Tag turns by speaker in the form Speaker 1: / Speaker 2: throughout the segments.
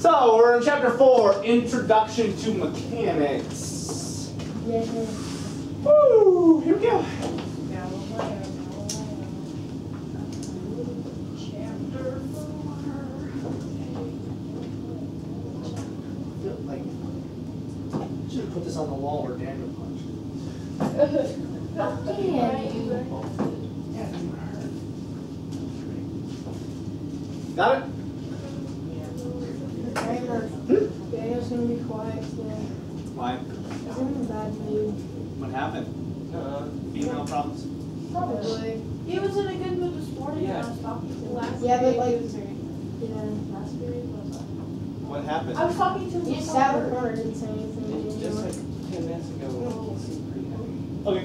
Speaker 1: So we're in chapter four, Introduction to Mechanics.
Speaker 2: Yeah.
Speaker 1: Woo! Here we go.
Speaker 2: Chapter
Speaker 1: Like, should have put this on the wall where Daniel punched. Got it? Why?
Speaker 2: He's in a bad mood.
Speaker 1: What happened? Uh, female problems?
Speaker 2: Probably.
Speaker 3: He was in a good mood this morning when I was talking to him. Last
Speaker 2: Yeah, but like-
Speaker 3: was very-
Speaker 2: Yeah.
Speaker 3: Last period was, uh,
Speaker 1: What happened?
Speaker 3: I was talking to him.
Speaker 2: He just sat in the corner, didn't say anything.
Speaker 4: Just like ten minutes ago, he seemed pretty happy.
Speaker 1: Okay,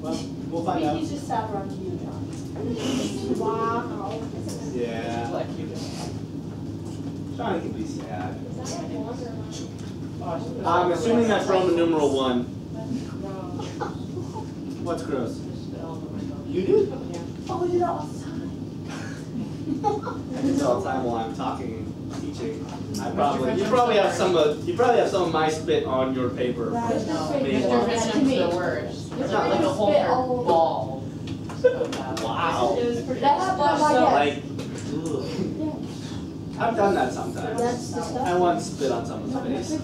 Speaker 1: well, we'll find
Speaker 3: think
Speaker 1: out.
Speaker 3: he's just sat around you, John.
Speaker 2: Wow.
Speaker 1: Yeah,
Speaker 4: Like you just.
Speaker 1: Johnny can be sad.
Speaker 3: Is that like water or
Speaker 1: I'm assuming that's Roman numeral one. What's gross? You do?
Speaker 3: Oh, we do that all the time.
Speaker 1: I do all the time while I'm talking, teaching. I probably, you probably have some of, you probably have some of my spit on your paper.
Speaker 2: Right.
Speaker 1: Maybe.
Speaker 5: Mr. Bishop's the worst. It's not like a whole
Speaker 3: Spit
Speaker 5: entire
Speaker 3: all
Speaker 5: ball.
Speaker 1: Uh, wow.
Speaker 3: It was pretty.
Speaker 2: That happened on my
Speaker 5: So,
Speaker 2: desk.
Speaker 1: Like, ugh. I've done that sometimes.
Speaker 2: That's the
Speaker 1: I
Speaker 2: stuff.
Speaker 1: once spit on someone's face.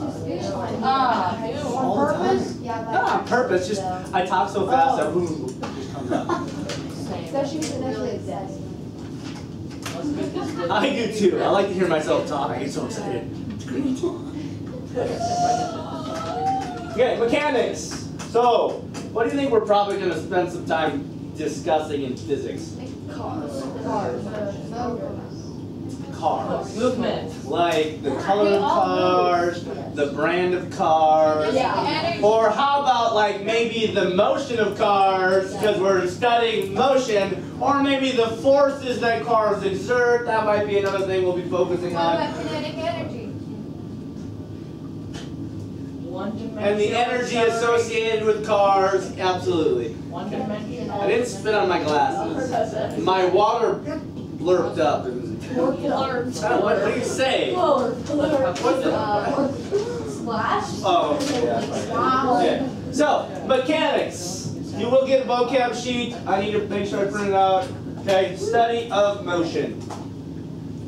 Speaker 5: Ah,
Speaker 1: All the
Speaker 2: purpose?
Speaker 1: time.
Speaker 2: Yeah,
Speaker 1: Not on purpose, just, I talk so fast that boom, just comes out.
Speaker 2: Especially with the Netflix desk.
Speaker 1: I do too. I like to hear myself talk. I get so excited. It's great. Okay, mechanics. So, what do you think we're probably going to spend some time discussing in physics?
Speaker 2: Cars.
Speaker 1: Cars.
Speaker 5: Movement.
Speaker 1: Like the color of cars, the brand of cars.
Speaker 3: Yeah.
Speaker 1: Or how about like maybe the motion of cars, because we're studying motion, or maybe the forces that cars exert, that might be another thing we'll be focusing on.
Speaker 6: about kinetic energy?
Speaker 1: And the energy associated with cars, absolutely.
Speaker 5: One dimensional.
Speaker 1: I didn't spit on my glasses. My water blurped up. It was-
Speaker 3: Blurb.
Speaker 1: I What do you say?
Speaker 3: Blurb. Blurb.
Speaker 1: What's the-
Speaker 3: Uh, Splash?
Speaker 1: Oh, yeah. So, mechanics. You will get a vocab sheet. I need to make sure I print it out. Okay, study of motion.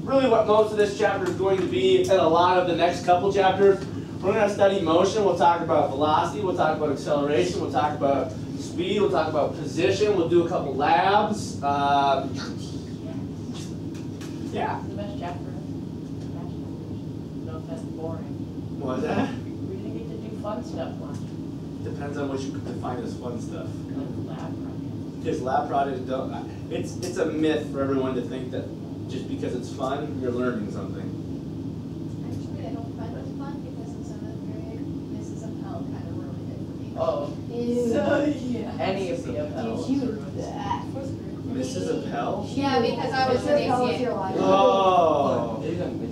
Speaker 1: Really what most of this chapter is going to be, and a lot of the next couple chapters, we're gonna study motion. We'll talk about velocity, we'll talk about acceleration, we'll talk about speed, we'll talk about position, we'll do a couple labs. Um, yeah,
Speaker 5: The best chapter. No offense, boring.
Speaker 1: what was that?
Speaker 5: We didn't get to do fun stuff much.
Speaker 1: Depends on what you define as fun stuff.
Speaker 5: Like lab running.
Speaker 1: Because lab projects don't, it's, it's a myth for everyone to think that just because it's fun, you're learning something.
Speaker 6: Actually, I don't find it fun because in seventh grade, Mrs. Appel kind of ruined it for me.
Speaker 5: Oh,
Speaker 3: yeah.
Speaker 5: any of the above.
Speaker 2: Did you that?
Speaker 1: Mrs. Appel?
Speaker 6: Yeah, because I was an
Speaker 2: Tell us your
Speaker 6: ACA.
Speaker 2: life.
Speaker 1: Oh.
Speaker 4: They're gonna.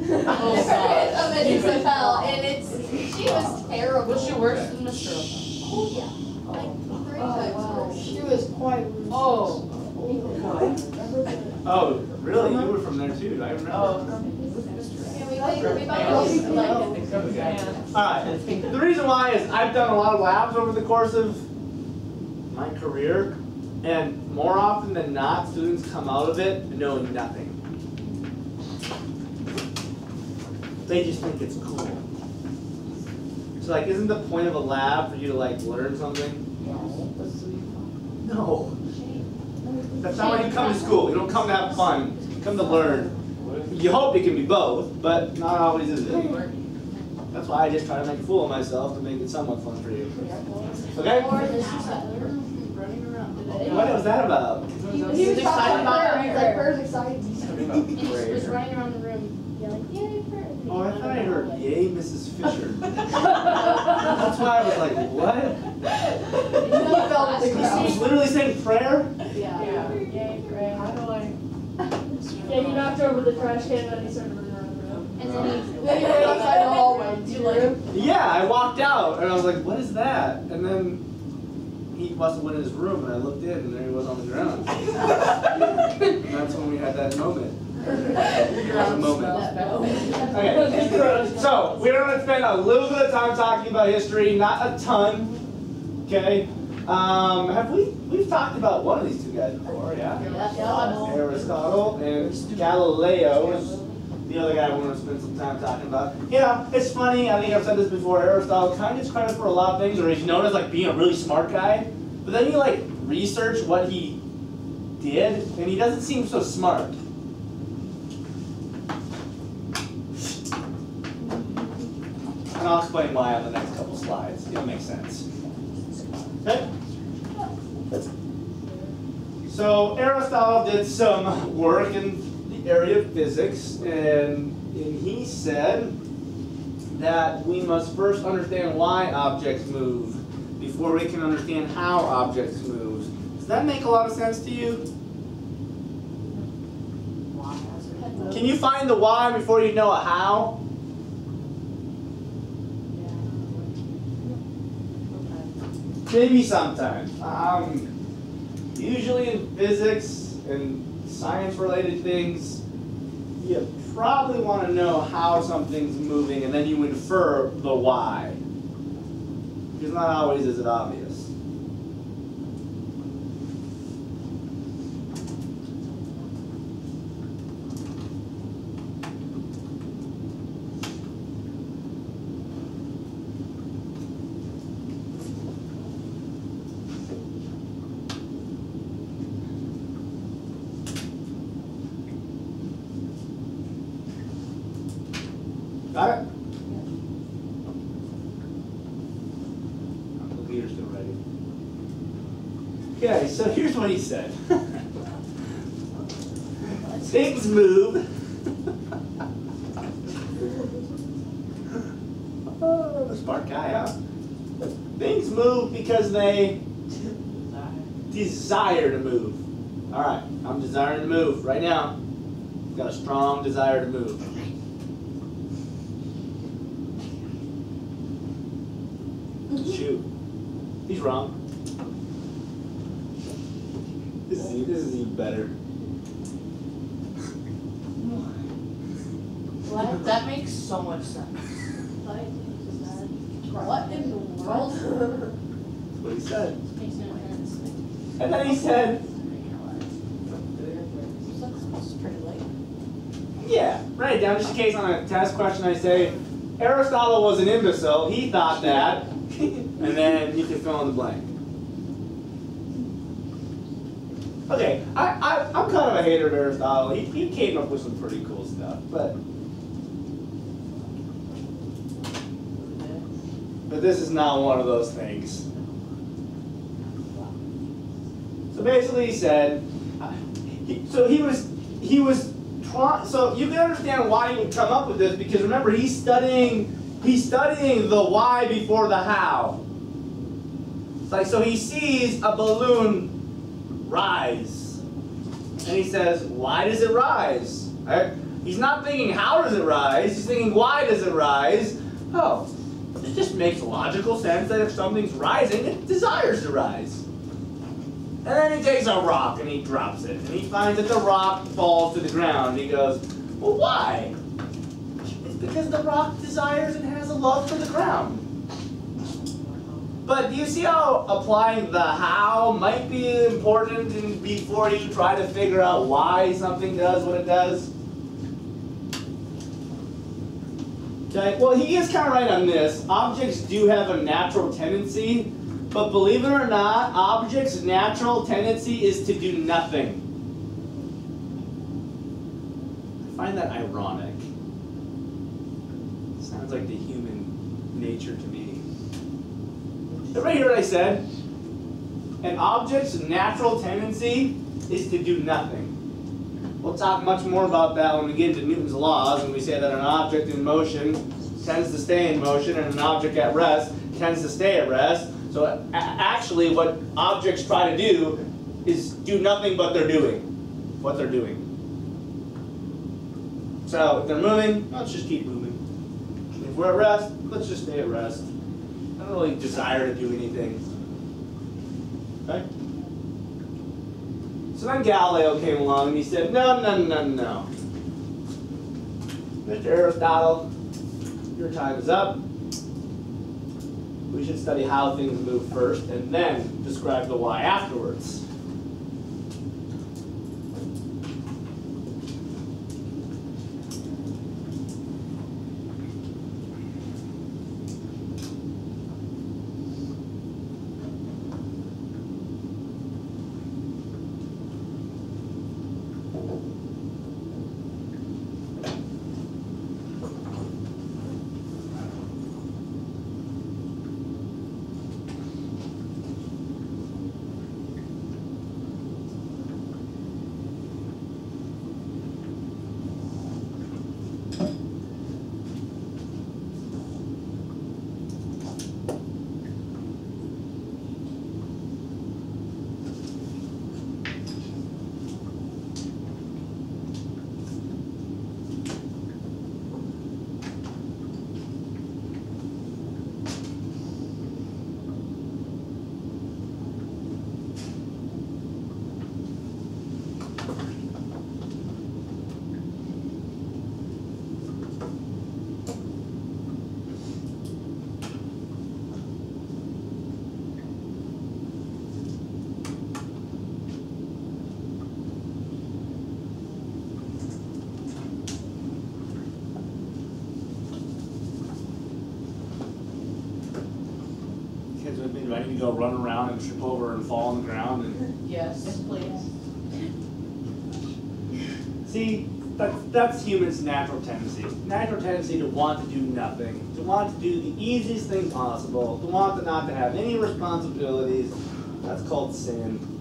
Speaker 5: Oh,
Speaker 6: It's
Speaker 5: God.
Speaker 6: a Mrs. Appel, and it's, she was terrible.
Speaker 5: Was she worse than Mr. O'Connell?
Speaker 6: Oh, yeah. Like, three
Speaker 2: Oh,
Speaker 6: times
Speaker 2: wow.
Speaker 6: worse.
Speaker 2: She was quite rude.
Speaker 5: Oh.
Speaker 1: Oh, really? You were from there too, I remember.
Speaker 5: Oh.
Speaker 6: Yeah, we like, we both.
Speaker 5: Yeah.
Speaker 1: Alright, the reason why is I've done a lot of labs over the course of my career, and more often than not, students come out of it knowing nothing. They just think it's cool. So like, isn't the point of a lab for you to like learn something? No. That's not why you come to school. You don't come to have fun. You come to learn. You hope it can be both, but not always is it. That's why I just try to make a fool of myself to make it somewhat fun for you. Okay?
Speaker 3: Or this is that running around today.
Speaker 1: What was that about?
Speaker 2: He was talking about her. He's like, "Where's excited?"
Speaker 3: He was running around the room yelling, yay, Fred.
Speaker 1: Oh, I thought I heard, yay, Mrs. Fisher. That's why I was like, what?
Speaker 2: He fell to the
Speaker 1: He
Speaker 2: ground.
Speaker 1: was literally saying prayer?
Speaker 3: Yeah.
Speaker 5: Yeah.
Speaker 3: Yay, Fred.
Speaker 5: How do I?
Speaker 3: Yeah, you knocked over the trash can and he started running around the room.
Speaker 6: And then
Speaker 2: uh-huh. he. Went outside the hallway.
Speaker 3: You like,
Speaker 1: Yeah, I walked out and I was like, what is that? And then he have went in his room and I looked in and there he was on the ground. And that's when we had that moment.
Speaker 2: You're
Speaker 1: out moment. Okay, so we're gonna spend a little bit of time talking about history, not a ton. Okay, um, have we? We've talked about one of these two guys before, yeah. Aristotle and Galileo the other guy I want to spend some time talking about. You know, it's funny. I think I've said this before. Aristotle kind of gets credit for a lot of things, or he's known as like being a really smart guy. But then you like research what he did, and he doesn't seem so smart. And I'll explain why on the next couple slides. It'll make sense. Okay? So Aristotle did some work in the area of physics, and, and he said that we must first understand why objects move before we can understand how objects move. Does that make a lot of sense to you? Can you find the why before you know a how? Maybe sometimes. Um, usually in physics and science-related things, you probably want to know how something's moving, and then you infer the why. Because not always is it obvious. Got it? The leader's still ready. Okay, so here's what he said. Things move. Oh, smart guy, huh? Things move because they desire to move. All right, I'm desiring to move right now. I've Got a strong desire to move. Shoot. He's wrong. This is, this is even better. What?
Speaker 5: That makes so much sense.
Speaker 2: What in the world?
Speaker 1: That's what he said.
Speaker 5: Makes no sense.
Speaker 1: And then he said, yeah, it down just in case on a test question I say, Aristotle was an imbecile, he thought that, and then you can fill in the blank. Okay, I, I, I'm kind of a hater of Aristotle. He, he came up with some pretty cool stuff, but but this is not one of those things. So basically, he said, uh, he, so he was he was trying. So you can understand why he would come up with this because remember he's studying he's studying the why before the how. It's like so he sees a balloon rise, and he says, why does it rise? Right? He's not thinking how does it rise. He's thinking why does it rise? Oh, it just makes logical sense that if something's rising, it desires to rise. And then he takes a rock and he drops it. And he finds that the rock falls to the ground. He goes, Well, why? It's because the rock desires and has a love for the ground. But do you see how applying the how might be important in, before you try to figure out why something does what it does? Okay, well, he is kind of right on this. Objects do have a natural tendency, but believe it or not, objects' natural tendency is to do nothing. I find that ironic. Sounds like the human nature to me. Everybody hear what I said? An object's natural tendency is to do nothing. We'll talk much more about that when we get into Newton's laws, and we say that an object in motion tends to stay in motion, and an object at rest tends to stay at rest. So actually, what objects try to do is do nothing but they're doing what they're doing. So if they're moving, let's just keep moving. If we're at rest, let's just stay at rest. I don't really desire to do anything. Okay? So then Galileo came along and he said, no, no, no, no. Mr. Aristotle, your time is up. We should study how things move first and then describe the why afterwards. With me ready to go run around and trip over and fall on the ground and
Speaker 5: Yes, please.
Speaker 1: See, that's, that's humans' natural tendency. Natural tendency to want to do nothing, to want to do the easiest thing possible, to want to not to have any responsibilities. That's called sin.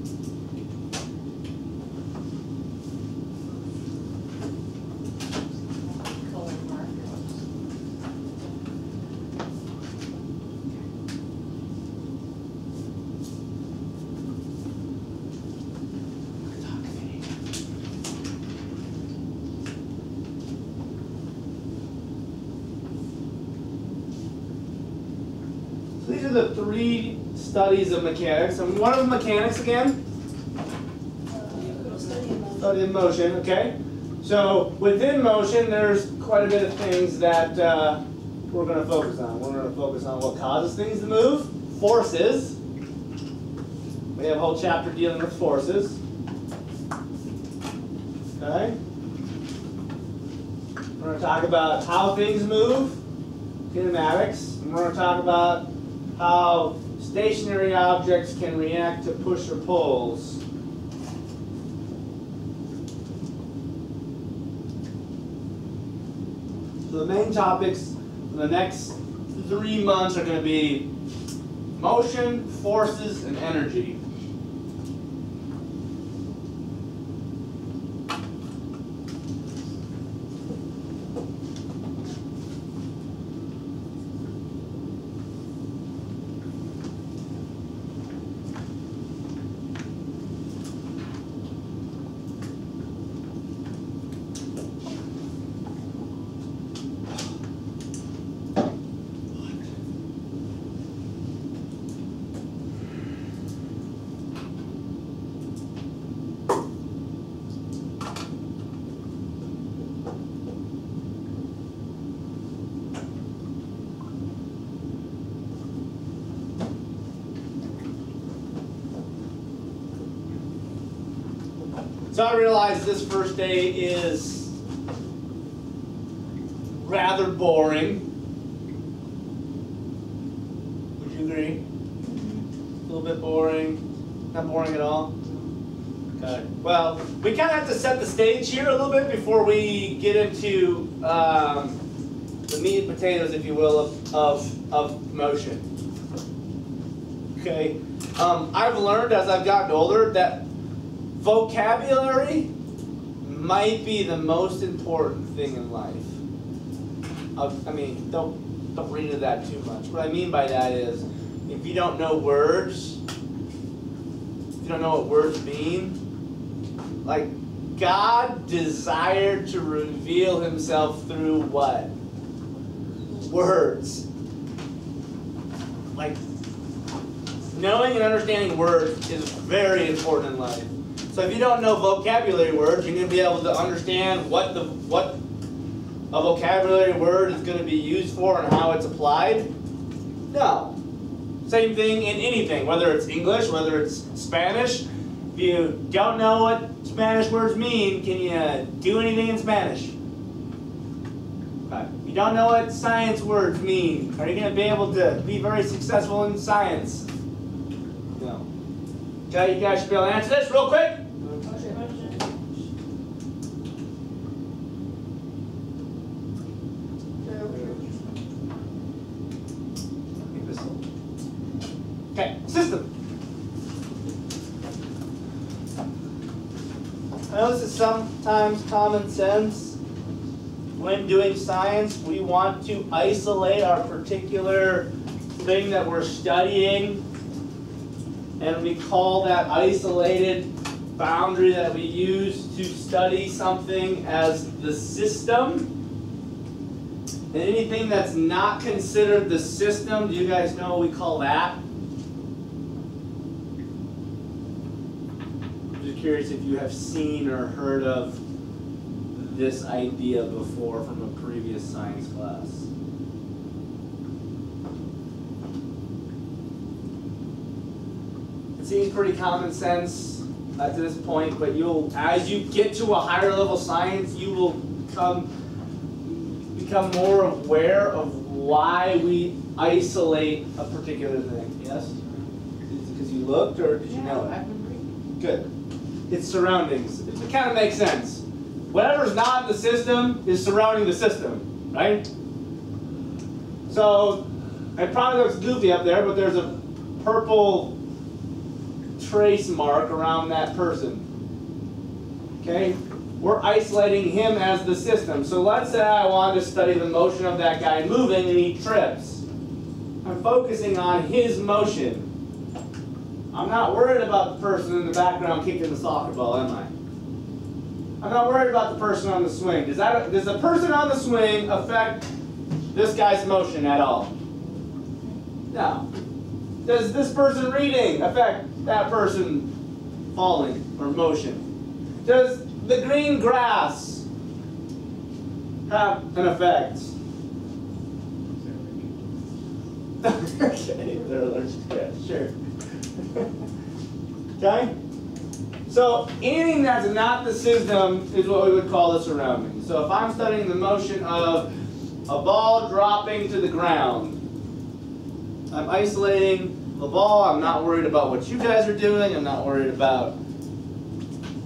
Speaker 1: The three studies of mechanics. And one of mechanics again? Study of motion, okay? So within motion, there's quite a bit of things that uh, we're going to focus on. We're going to focus on what causes things to move, forces. We have a whole chapter dealing with forces. Okay? We're going to talk about how things move, kinematics. And we're going to talk about how stationary objects can react to push or pulls. So the main topics for the next three months are going to be motion, forces, and energy. Realize this first day is rather boring. Would you agree? A little bit boring. Not boring at all. Okay. Well, we kind of have to set the stage here a little bit before we get into um, the meat and potatoes, if you will, of, of, of motion. Okay. Um, I've learned as I've gotten older that vocabulary might be the most important thing in life. I mean, don't don't read into that too much. What I mean by that is, if you don't know words, if you don't know what words mean, like God desired to reveal Himself through what? Words. Like knowing and understanding words is very important in life. So if you don't know vocabulary words, you're going to be able to understand what the what a vocabulary word is going to be used for and how it's applied? No. Same thing in anything, whether it's English, whether it's Spanish. If you don't know what Spanish words mean, can you do anything in Spanish? If you don't know what science words mean, are you going to be able to be very successful in science? No. Okay, you guys should be able to answer this real quick. Okay, system. I know this is sometimes common sense. When doing science, we want to isolate our particular thing that we're studying. And we call that isolated boundary that we use to study something as the system. And anything that's not considered the system, do you guys know what we call that? I'm just curious if you have seen or heard of this idea before from a previous science class. It seems pretty common sense to this point, but you'll, as you get to a higher level science, you will come become more aware of why we isolate a particular thing. Yes? Because you looked, or did you know it?
Speaker 4: I've been reading.
Speaker 1: Good. Its surroundings. It kind of makes sense. Whatever's not in the system is surrounding the system, right? So, it probably looks goofy up there, but there's a purple trace mark around that person. Okay? We're isolating him as the system. So let's say I wanted to study the motion of that guy moving and he trips. I'm focusing on his motion. I'm not worried about the person in the background kicking the soccer ball, am I? I'm not worried about the person on the swing. Does that does the person on the swing affect this guy's motion at all? No. Does this person reading affect that person falling or motion? Does the green grass have an effect? okay, they're allergic it, sure. okay? So anything that's not the system is what we would call the surrounding. So if I'm studying the motion of a ball dropping to the ground, I'm isolating the ball. I'm not worried about what you guys are doing. I'm not worried about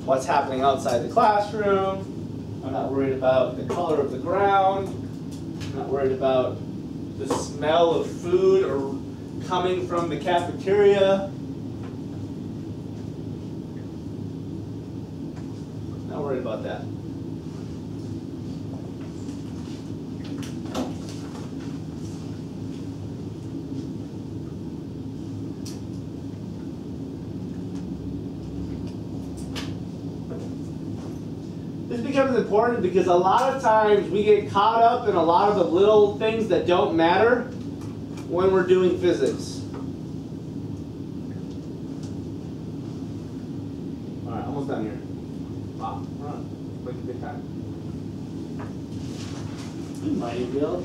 Speaker 1: what's happening outside the classroom. I'm not worried about the color of the ground. I'm not worried about the smell of food or coming from the cafeteria. Not worried about that. This becomes important because a lot of times we get caught up in a lot of the little things that don't matter when we're doing physics. All right, almost done here. Wow, run. Make a good time. You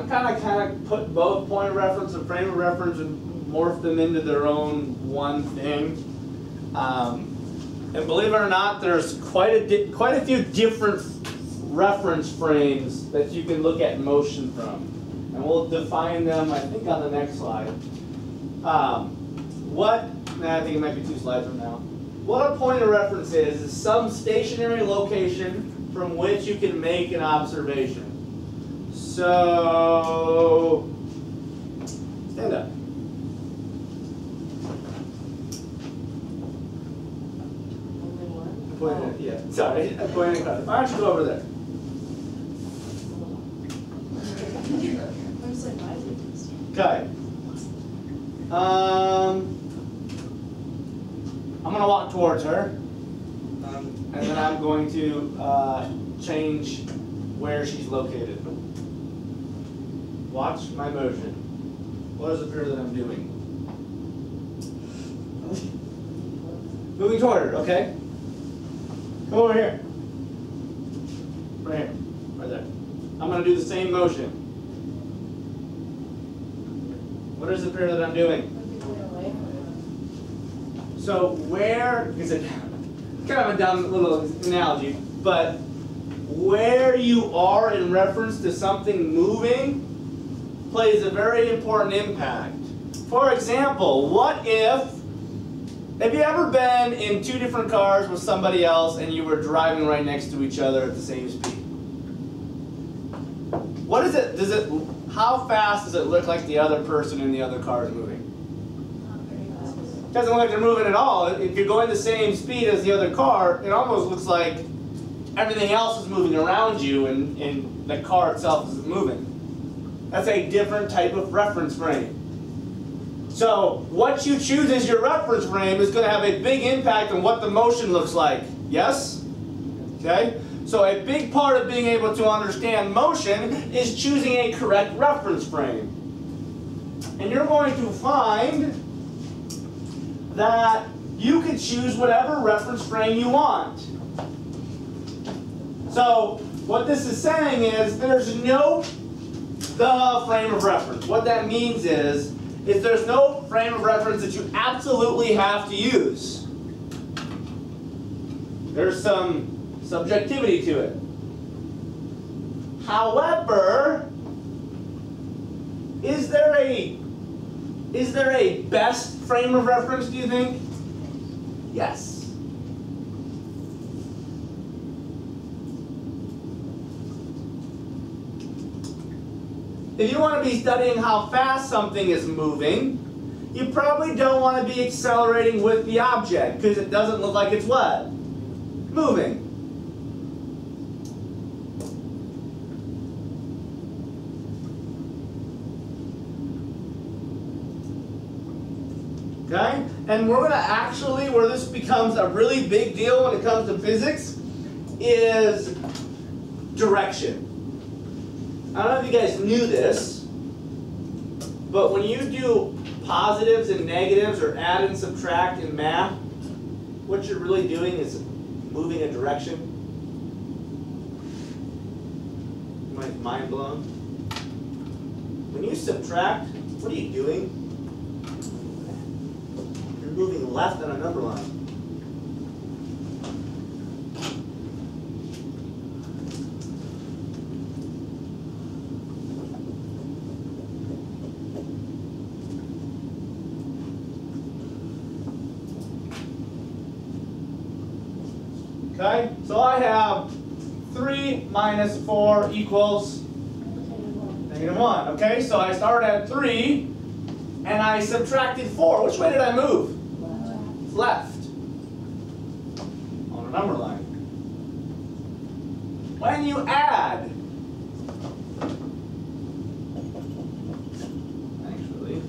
Speaker 1: I'm kind of kind of put both point of reference and frame of reference and morph them into their own one thing. Um, and believe it or not, there's quite a quite a few different reference frames that you can look at motion from, and we'll define them. I think on the next slide. Um, what? Nah, I think it might be two slides from now. What a point of reference is is some stationary location from which you can make an observation. So, stand up. Point yeah, sorry, I'm pointing across. Why don't you go over there? Okay. Um, I'm gonna walk towards her, um, and then I'm going to uh, change where she's located. Watch my motion. What does it appear that I'm doing? Moving toward her, okay? Come over here. Right here, right there. I'm gonna do the same motion. What does it appear that I'm doing? So where is it? Kind of a dumb little analogy, but where you are in reference to something moving plays a very important impact. For example, what if have you ever been in two different cars with somebody else and you were driving right next to each other at the same speed? What is it? Does it? How fast does it look like the other person in the other car is moving? Doesn't look like they're moving at all. If you're going the same speed as the other car, it almost looks like everything else is moving around you and, and the car itself isn't moving. That's a different type of reference frame. So what you choose as your reference frame is going to have a big impact on what the motion looks like. Yes? Okay? So a big part of being able to understand motion is choosing a correct reference frame. And you're going to find that you can choose whatever reference frame you want. So what this is saying is there's no the frame of reference. What that means is is there's no frame of reference that you absolutely have to use. There's some subjectivity to it. However, is there a is there a best frame of reference, do you think? Yes. If you want to be studying how fast something is moving, you probably don't want to be accelerating with the object because it doesn't look like it's what? Moving. Okay? And we're going to actually, where this becomes a really big deal when it comes to physics, is direction. I don't know if you guys knew this, but when you do positives and negatives or add and subtract in math, what you're really doing is moving a direction. Mind blown. When you subtract, what are you doing? You're moving left on a number line. Okay, so I have 3 minus 4 equals negative 1. Okay, so I started at 3 and I subtracted 4. Which way did I move? Left. On a number line. When you add, actually,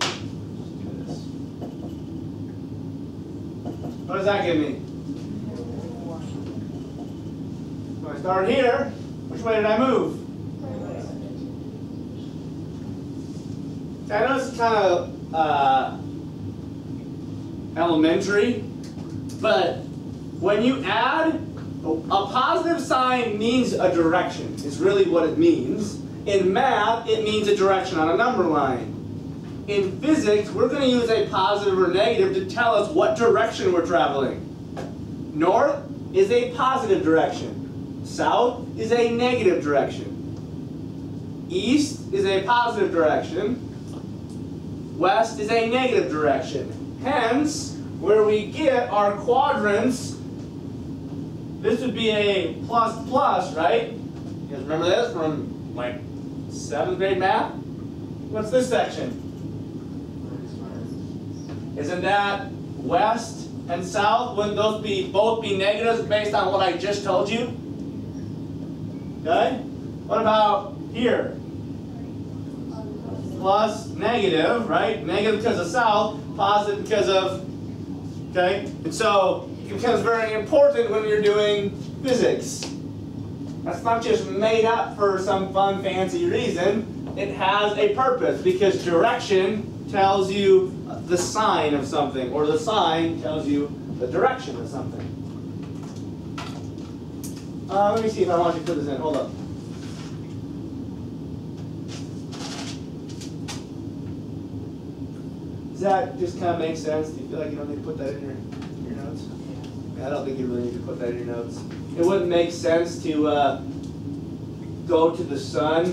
Speaker 1: let's do this. What does that give me? So I start here. Which way did I move? I know it's kind of uh, elementary, but when you add, A positive sign means a direction, is really what it means. In math, it means a direction on a number line. In physics, we're going to use a positive or negative to tell us what direction we're traveling. North is a positive direction. South is a negative direction. East is a positive direction. West is a negative direction. Hence, where we get our quadrants, this would be a plus plus, right? You guys remember this from like seventh grade math? What's this section? Isn't that west and south? Wouldn't those be both be negatives based on what I just told you? Okay? What about here? Plus negative, right? Negative because of south, positive because of okay? And so it becomes very important when you're doing physics. That's not just made up for some fun, fancy reason. It has a purpose because direction tells you the sign of something, or the sign tells you the direction of something. Uh, let me see if I want you to put this in. Hold up. Does that just kind of make sense? Do you feel like you don't need to put that in your, your notes? I don't think you really need to put that in your notes. It wouldn't make sense to uh, go to the sun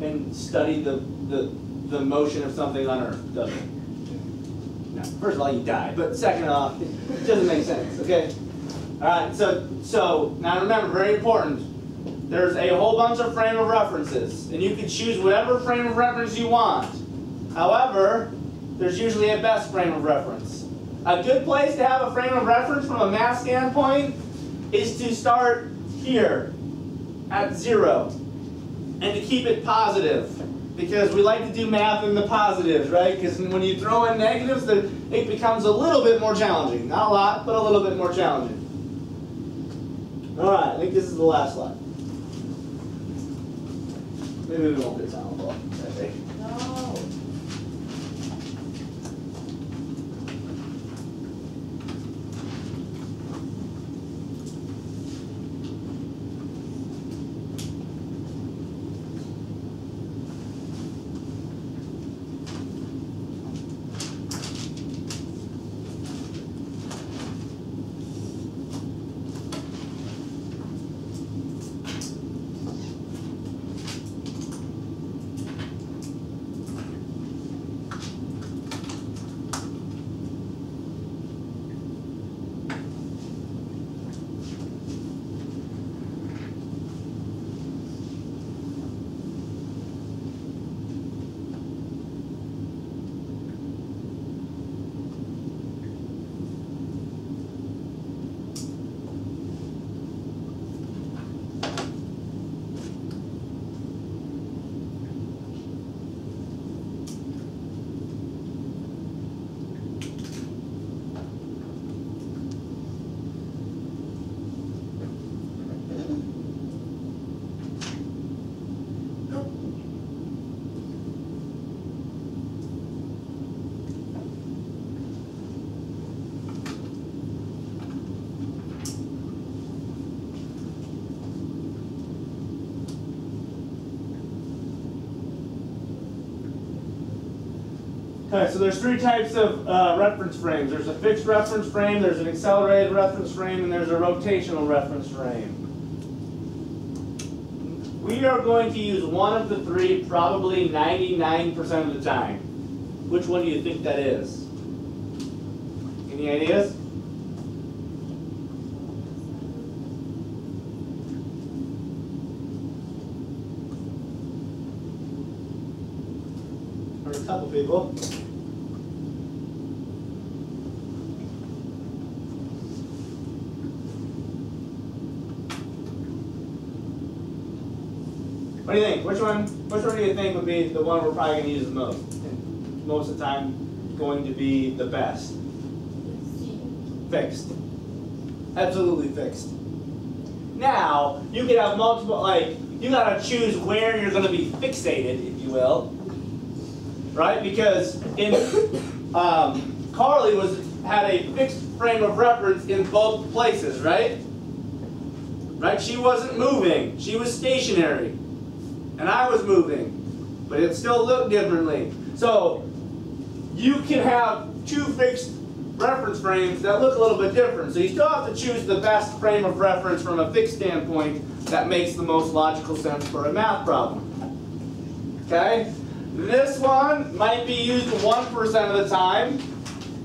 Speaker 1: and study the, the, the motion of something on Earth, does it? No. First of all, you die. But second off, it doesn't make sense, okay? All right, so, so now remember, very important. There's a whole bunch of frame of references, and you can choose whatever frame of reference you want. However, there's usually a best frame of reference. A good place to have a frame of reference from a math standpoint is to start here at zero and to keep it positive because we like to do math in the positives, right? Because when you throw in negatives, it becomes a little bit more challenging. Not a lot, but a little bit more challenging. All right, I think this is the last slide. Maybe we won't do sound ball. I think.
Speaker 5: No.
Speaker 1: Okay, so there's three types of uh, reference frames. There's a fixed reference frame, there's an accelerated reference frame, and there's a rotational reference frame. We are going to use one of the three probably 99% of the time. Which one do you think that is? Any ideas? Couple people. What do you think? Which one? Which one do you think would be the one we're probably going to use the most? And most of the time, going to be the best. Fixed. Absolutely fixed. Now you could have multiple. Like you got to choose where you're going to be fixated, if you will. Right? Because in um, Carly was had a fixed frame of reference in both places, right? right? She wasn't moving, she was stationary. And I was moving, but it still looked differently. So you can have two fixed reference frames that look a little bit different. So you still have to choose the best frame of reference from a fixed standpoint that makes the most logical sense for a math problem. Okay? This one might be used 1% of the time,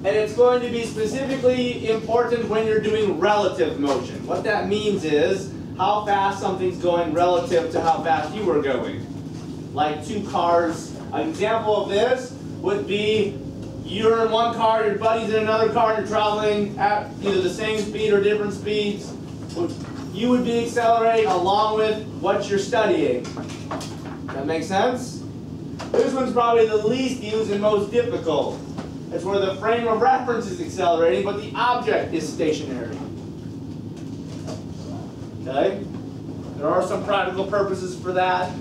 Speaker 1: and it's going to be specifically important when you're doing relative motion. What that means is how fast something's going relative to how fast you were going. Like two cars. An example of this would be you're in one car, your buddy's in another car, and you're traveling at either the same speed or different speeds. You would be accelerating along with what you're studying. That makes sense? This one's probably the least used and most difficult. It's where the frame of reference is accelerating, but the object is stationary. Okay? There are some practical purposes for that,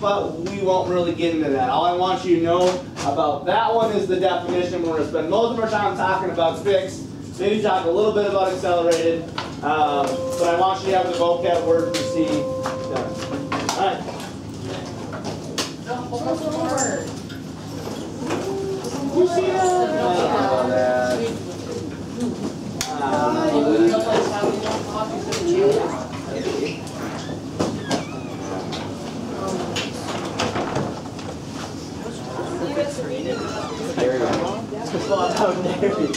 Speaker 1: but we won't really get into that. All I want you to know about that one is the definition. We're going to spend most of our time talking about fixed, maybe talk a little bit about accelerated, um, but I want you to have the vocab word for C done. All right.
Speaker 3: You see that?
Speaker 1: Oh, that.
Speaker 5: You
Speaker 1: Uh,
Speaker 5: realize how we want copies of the changes?
Speaker 1: There you how dare you.